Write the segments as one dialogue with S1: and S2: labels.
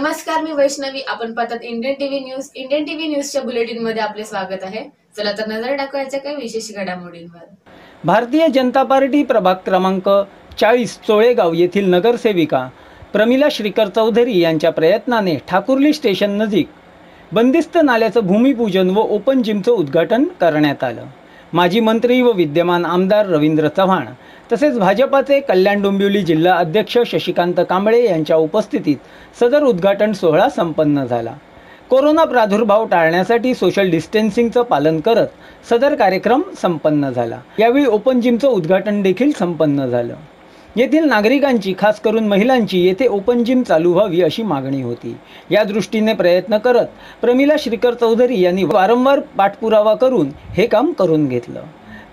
S1: नमस्कार मी वैष्णवी. आपण पाहतात Indian TV news. Indian TV न्यूजच्या बुलेटिनमध्ये आपले स्वागत आहे. चला तर नजर टाकूयाच्या काही विशेष घडामोडींवर.
S2: भारतीय जनता पार्टी प्रभाग क्रमांक चाळीस चोळेगाव येथील नगरसेविका प्रमिला श्रीकर चौधरी यांच्या प्रयत्नाने ठाकुर्ली स्टेशन नजीक बंदिस्त नाल्याचं भूमिपूजन व ओपन जिमचं उद्घाटन करण्यात आलं. माजी मंत्री व विद्यमान आमदार रवींद्र चव्हाण तसेच भाजपाचे कल्याण डोंबिवली जिल्हा अध्यक्ष शशिकांत कांबळे यांच्या उपस्थितीत सदर उद्घाटन सोहळा संपन्न झाला. कोरोना प्रादुर्भाव टाळण्यासाठी सोशल डिस्टन्सिंगचं पालन करत सदर कार्यक्रम संपन्न झाला. यावेळी ओपन जिमचं उद्घाटन देखील संपन्न झालं. येथील नागरिकांची खास करून महिलांची येथे ओपन जिम चालू व्हावी अशी मागणी होती. या दृष्टीने प्रयत्न करत प्रमिला श्रीकर चौधरी यांनी वारंवार पाठपुरावा करून हे काम करून घेतलं.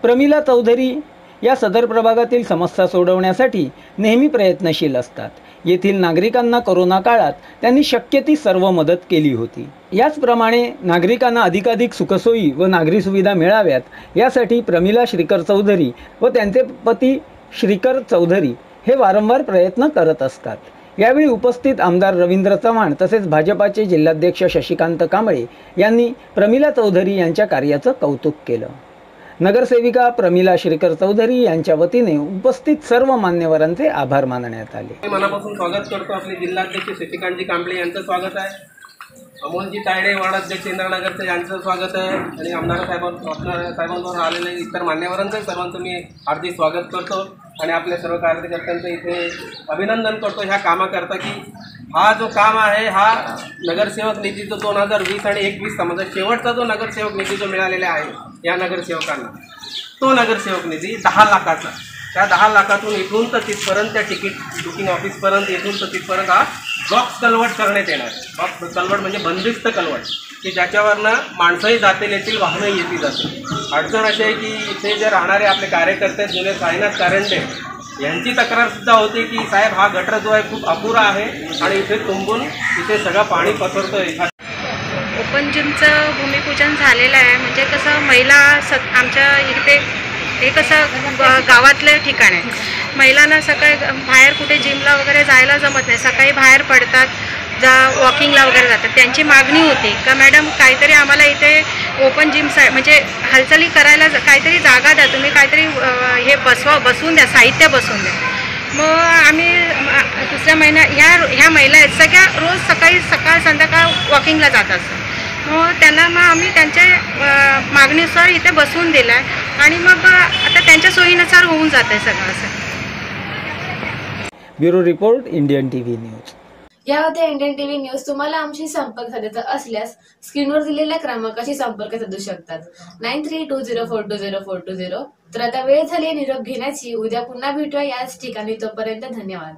S2: प्रमिला चौधरी या सदर प्रभागातील समस्या सोडवण्यासाठी नेहमी प्रयत्नशील असतात. येथील नागरिकांना कोरोना काळात त्यांनी शक्य ती सर्व मदत केली होती. याचप्रमाणे नागरिकांना अधिकाधिक सुखसोयी व नागरी सुविधा मिळाव्यात यासाठी प्रमिला श्रीकर चौधरी व त्यांचे पती श्रीकर चौधरी हे वारंवार प्रयत्न करत असतात. यावेळी उपस्थित आमदार रवींद्र चव्हाण तसेच भाजपाचे जिल्हाध्यक्ष शशिकांत कांबळे यांनी प्रमिला चौधरी यांच्या कार्याचं कौतुक केलं. नगरसेविका प्रमिला श्रीकर चौधरी यांच्या वतीने उपस्थित सर्व मान्यवरांचे आभार मानण्यात आले.
S3: मनापासून स्वागत करतो आपले जिल्हाध्यक्ष शशिकांतजी कांबळे यांचं स्वागत आहे. अमोलजी तायडे वार्डाध्यक्ष इंद्रानगरचं यांचं स्वागत आहे. आणि आमदार साहेबां आपल्या साहेबांवर आलेले इतर मान्यवरांचं सर्वांचं मी हार्दिक स्वागत करतो. आणि आपल्या सर्व कार्यकर्त्यांचं इथे अभिनंदन करतो. ह्या कामाकरता की हा जो काम आहे हा नगरसेवक निधी जो दोन हजार वीस आणि एकवीसचा म्हणजे शेवटचा जो नगरसेवक निधी जो मिळालेला आहे या नगरसेवकांना तो नगरसेवक निधी दहा लाखाचा. त्या दहा लाखातून इथून तर तिथपर्यंत त्या तिकीट बुकिंग ऑफिसपर्यंत इथून तर तिथपर्यंत हा बॉक्स कलवट करण्यात येणार. बॉक्स कन्वर्ट म्हणजे बंदिस्त कलवट की ज्याच्यावरनं माणसंही जातील येतील वाहनंही येतील. जातील अडचण अशी आहे की इथे जे राहणारे आपले कार्यकर्ते आहेत, जुने साईनाथ कारंडे यांची तक्रार सुद्धा होती की साहेब हा गटर जो आहे खूप अपुरा आहे आणि इथे तुंबून इथे सगळं पाणी पसरतोय.
S4: ओपन जिमचं भूमिपूजन झालेलं आहे. म्हणजे कसं महिला स आमच्या इथे हे कसं गावातलं ठिकाण आहे. महिलांना सकाळी बाहेर कुठे जिमला वगैरे जायला जमत नाही. सकाळी बाहेर पडतात. जा वॉकिंगला वगैरे जातात. त्यांची मागणी होती. का मॅडम काहीतरी आम्हाला इथे ओपन जिम साय म्हणजे हालचाली करायला काहीतरी जागा द्या. तुम्ही काहीतरी हे बसवा बसवून द्या साहित्य बसवून द्या. मग आम्ही दुसऱ्या महिन्या ह्या ह्या महिला आहेत. सगळ्या रोज सकाळी सकाळ संध्याकाळ वॉकिंगला जात असतात मग त्यांना मग आम्ही त्यांच्या मागणीनुसार इथे बसवून दिलं आहे आणि मग आता त्यांच्या सोयीनुसार होऊन जातं आहे सगळं असं.
S2: Bureau report Indian T V news.
S1: या होत्या इंडियन टीव्ही न्यूज तुम्हाला आमशी संपर्क साधायचा असल्यास स्क्रीनवर दिलेल्या क्रमांकाशी संपर्क साधू शकतात. Nine three two zero four two zero four two zero. तर आता वेळ झाली निरोप घेण्याची. उद्या पुन्हा भेटूया याच ठिकाणी. तोपर्यंत धन्यवाद.